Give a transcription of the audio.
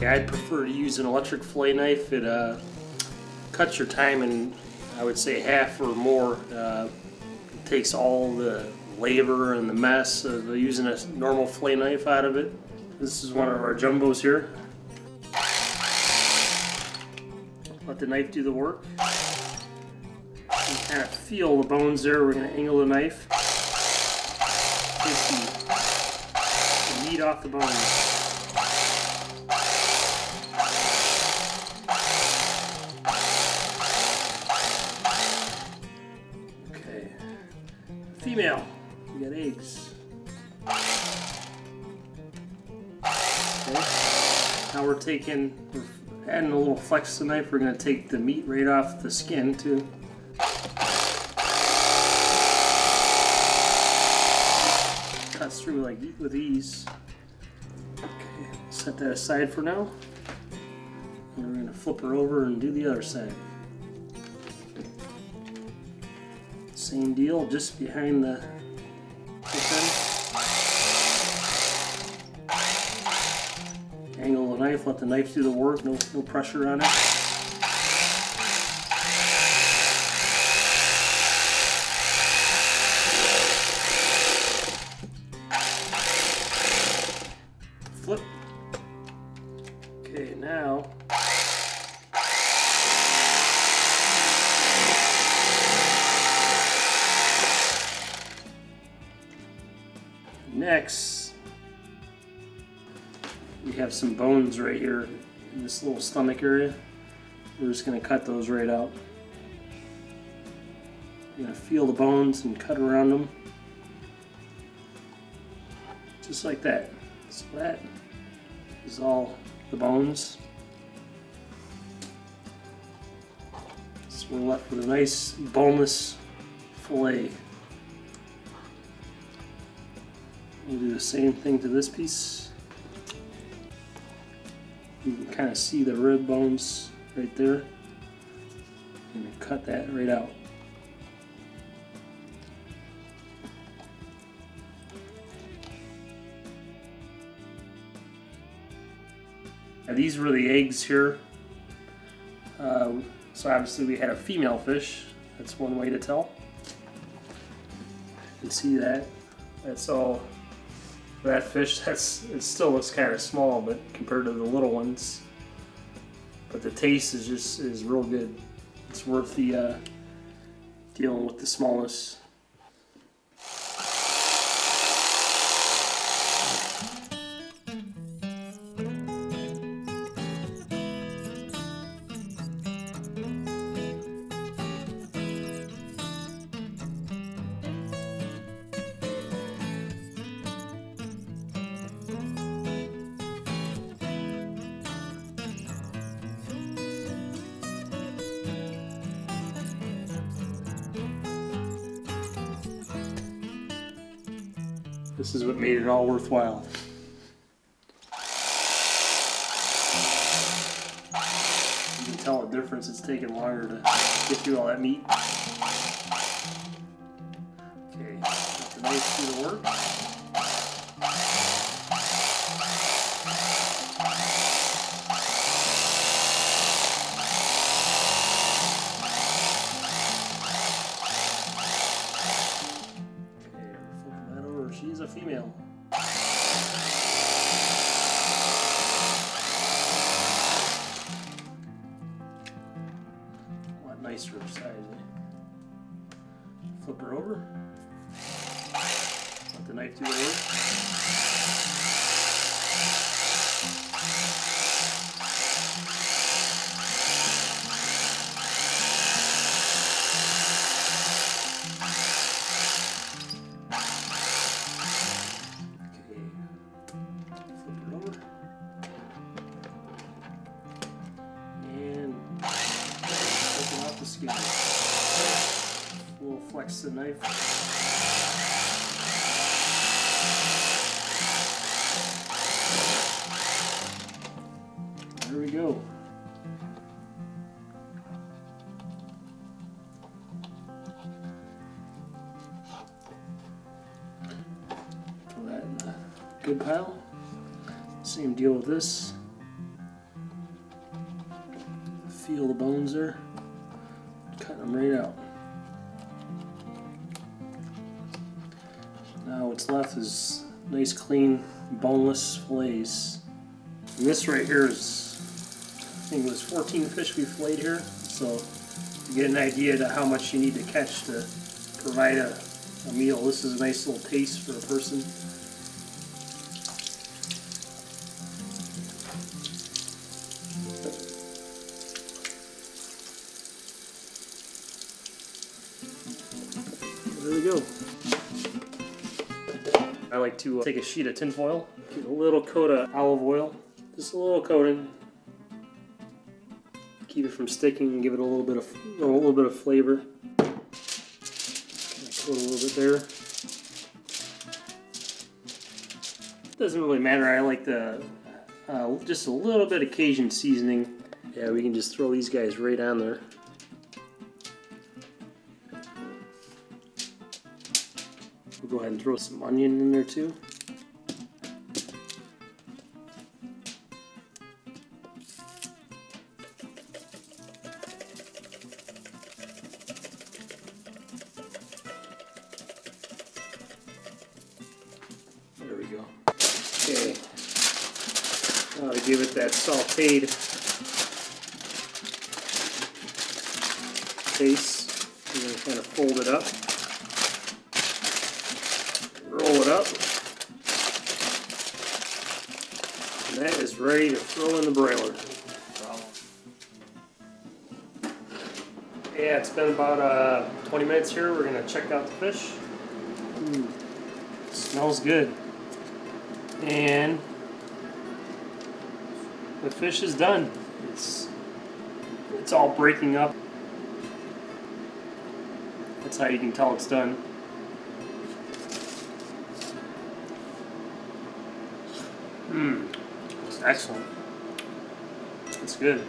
Yeah, I'd prefer to use an electric fillet knife. It uh, cuts your time in, I would say, half or more. Uh, it takes all the labor and the mess of using a normal fillet knife out of it. This is one of our jumbos here. Let the knife do the work. You kind of feel the bones there. We're going to angle the knife. Take the, meat off the bones. Female. We got eggs. Okay. Now we're taking, we're adding a little flex to the knife. We're going to take the meat right off the skin too. Cuts through like with ease. Okay, set that aside for now. And we're going to flip her over and do the other side. Same deal, just behind the Angle the knife, let the knife do the work, no, no pressure on it. Next, we have some bones right here in this little stomach area. We're just going to cut those right out. You're going to feel the bones and cut around them. Just like that. So that is all the bones. So we're left with a nice boneless fillet. We'll do the same thing to this piece. You can kind of see the rib bones right there. And cut that right out. Now these were the eggs here. Uh, so obviously we had a female fish. That's one way to tell. You can see that. That's all that fish, that's it still looks kind of small, but compared to the little ones, but the taste is just is real good. It's worth the uh, dealing with the smallest. This is what made it all worthwhile. You can tell the difference. It's taking longer to get through all that meat. Okay, let the knife do work. A female. A lot nicer size, eh? Flip her over. Let the knife do the flex the knife. There we go. Throw that in the good pile. Same deal with this. Feel the bones there? Cutting them right out. Now what's left is nice clean boneless fillets. And this right here is, I think it was 14 fish we filleted here. So you get an idea to how much you need to catch to provide a, a meal. This is a nice little taste for a person. There we go. I like to uh, take a sheet of tinfoil, get a little coat of olive oil, just a little coating. Keep it from sticking and give it a little bit of a little bit of flavor. Coat a little bit there. Doesn't really matter. I like the uh, just a little bit of Cajun seasoning. Yeah, we can just throw these guys right on there. We'll go ahead and throw some onion in there too. There we go. Okay. To give it that sauteed taste, we're going to kind of fold it up roll it up. And that is ready to throw in the broiler. Yeah, it's been about uh, 20 minutes here. We're going to check out the fish. Ooh, smells good. And the fish is done. It's it's all breaking up. That's how you can tell it's done. Mmm, excellent. It's good.